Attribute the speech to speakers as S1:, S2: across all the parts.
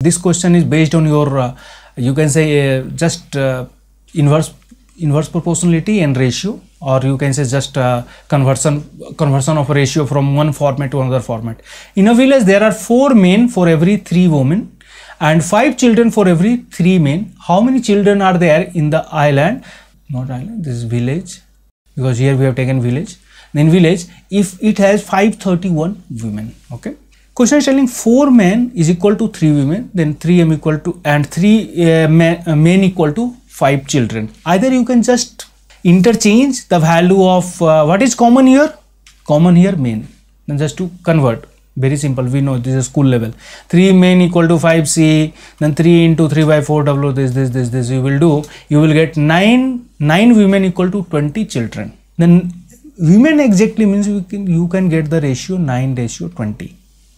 S1: This question is based on your, uh, you can say uh, just uh, inverse inverse proportionality and ratio or you can say just uh, conversion conversion of ratio from one format to another format. In a village there are four men for every three women and five children for every three men. How many children are there in the island? Not island, this is village because here we have taken village. Then village if it has 531 women. Okay. Question is telling 4 men is equal to 3 women, then 3 m equal to and 3 uh, men, uh, men equal to 5 children. Either you can just interchange the value of uh, what is common here? Common here men. Then just to convert. Very simple. We know this is school level. 3 men equal to 5c. Then 3 into 3 by 4 w. This, this, this, this. You will do. You will get 9 9 women equal to 20 children. Then women exactly means you can you can get the ratio 9 ratio 20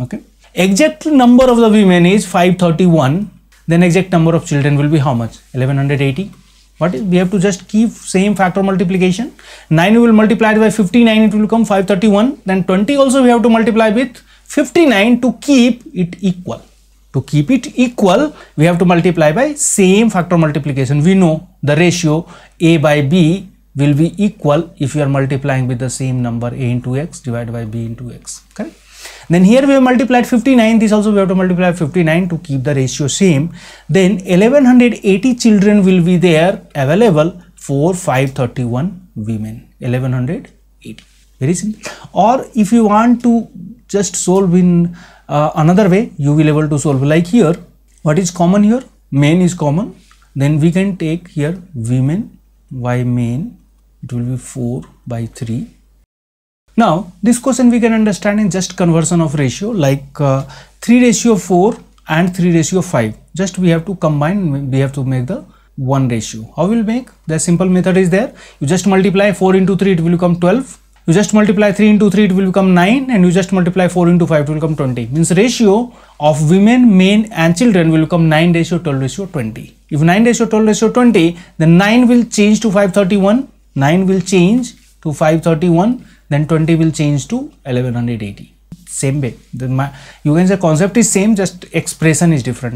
S1: okay. Exact number of the women is 531 then exact number of children will be how much? 1180 what is we have to just keep same factor multiplication. 9 will multiply by 59 it will become 531 then 20 also we have to multiply with 59 to keep it equal. To keep it equal we have to multiply by same factor multiplication. We know the ratio a by b will be equal if you are multiplying with the same number a into x divided by b into x correct? Then here we have multiplied 59 this also we have to multiply 59 to keep the ratio same. Then 1180 children will be there available for 531 women. 1180 very simple. Or if you want to just solve in uh, another way you will able to solve. Like here what is common here? Men is common. Then we can take here women y men it will be 4 by 3 now this question we can understand in just conversion of ratio like uh, 3 ratio 4 and 3 ratio 5 just we have to combine we have to make the one ratio. How will make? The simple method is there. You just multiply 4 into 3 it will become 12 you just multiply 3 into 3 it will become 9 and you just multiply 4 into 5 it will become 20 means ratio of women men and children will become 9 ratio 12 ratio 20 if 9 ratio 12 ratio 20 then 9 will change to 531 9 will change to 531 then 20 will change to 1180 same way the, you can say concept is same just expression is different